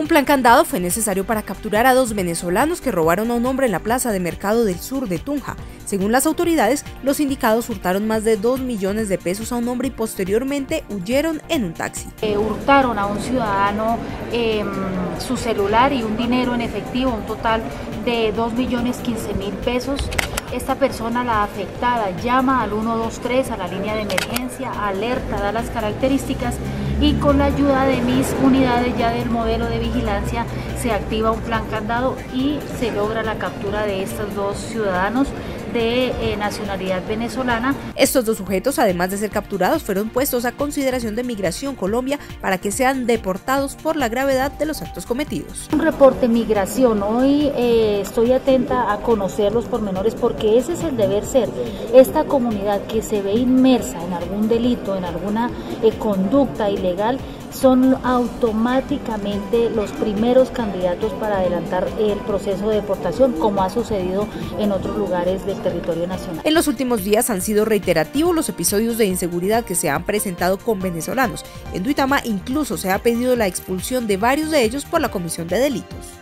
Un plan candado fue necesario para capturar a dos venezolanos que robaron a un hombre en la plaza de mercado del sur de Tunja. Según las autoridades, los indicados hurtaron más de 2 millones de pesos a un hombre y posteriormente huyeron en un taxi. Eh, hurtaron a un ciudadano eh, su celular y un dinero en efectivo, un total de 2 millones 15 mil pesos. Esta persona, la afectada, llama al 123 a la línea de emergencia, alerta, da las características y con la ayuda de mis unidades ya del modelo de vigilancia se activa un plan candado y se logra la captura de estos dos ciudadanos de eh, nacionalidad venezolana. Estos dos sujetos, además de ser capturados, fueron puestos a consideración de Migración Colombia para que sean deportados por la gravedad de los actos cometidos. Un reporte migración, hoy eh, estoy atenta a conocer los pormenores porque ese es el deber ser. Esta comunidad que se ve inmersa en algún delito, en alguna eh, conducta ilegal, son automáticamente los primeros candidatos para adelantar el proceso de deportación, como ha sucedido en otros lugares del territorio nacional. En los últimos días han sido reiterativos los episodios de inseguridad que se han presentado con venezolanos. En Duitama incluso se ha pedido la expulsión de varios de ellos por la comisión de delitos.